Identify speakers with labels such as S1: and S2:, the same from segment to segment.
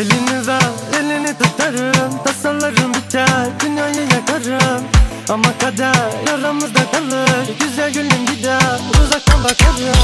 S1: Elini ver elini tutarım. Tasalarım biter dünyayı yakarım. Ama kader yaramızda kalır. Güzel gülüm gider uzaktan bakarım.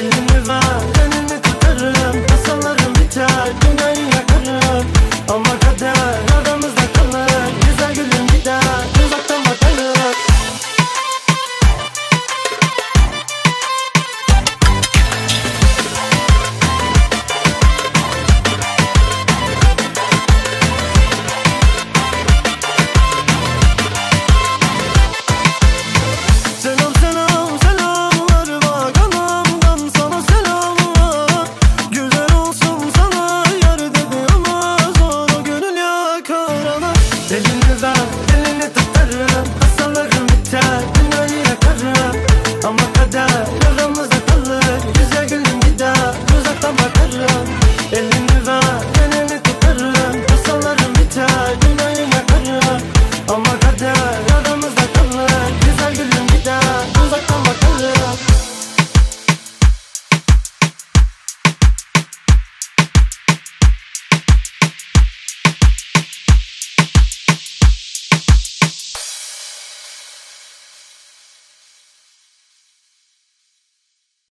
S1: than you move on.